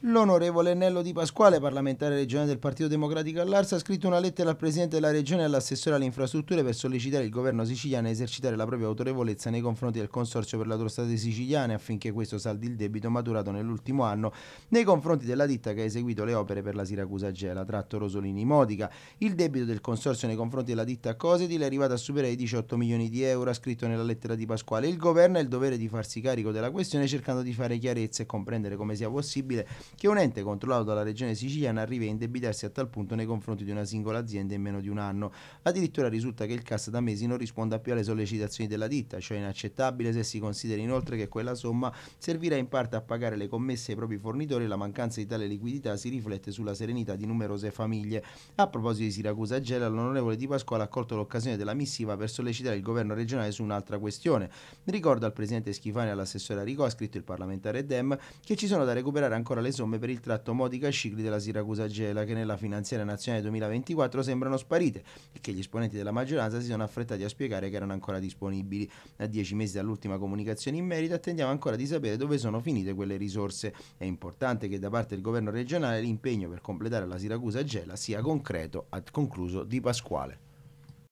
L'onorevole Nello Di Pasquale, parlamentare regionale del Partito Democratico all'Arsa, ha scritto una lettera al Presidente della Regione e all'assessore alle infrastrutture per sollecitare il governo siciliano a esercitare la propria autorevolezza nei confronti del Consorzio per le siciliane affinché questo saldi il debito maturato nell'ultimo anno nei confronti della ditta che ha eseguito le opere per la Siracusa Gela, tratto Rosolini Modica. Il debito del Consorzio nei confronti della ditta Cosedil è arrivato a superare i 18 milioni di euro, ha scritto nella lettera di Pasquale. Il governo ha il dovere di farsi carico della questione cercando di fare chiarezza e comprendere come sia possibile che un ente controllato dalla regione siciliana arrivi a indebitarsi a tal punto nei confronti di una singola azienda in meno di un anno. Addirittura risulta che il cassa da mesi non risponda più alle sollecitazioni della ditta, cioè inaccettabile se si considera inoltre che quella somma servirà in parte a pagare le commesse ai propri fornitori e la mancanza di tale liquidità si riflette sulla serenità di numerose famiglie. A proposito di Siracusa Gela, l'onorevole Di Pasquale ha colto l'occasione della missiva per sollecitare il governo regionale su un'altra questione. Ricordo al presidente Schifani e all'assessore Rico, ha scritto il parlamentare Dem, che ci sono da recuperare ancora le somme per il tratto Modica Scicli della Siracusa Gela che nella finanziaria nazionale 2024 sembrano sparite e che gli esponenti della maggioranza si sono affrettati a spiegare che erano ancora disponibili. A dieci mesi dall'ultima comunicazione in merito attendiamo ancora di sapere dove sono finite quelle risorse. È importante che da parte del governo regionale l'impegno per completare la Siracusa Gela sia concreto, ha concluso Di Pasquale.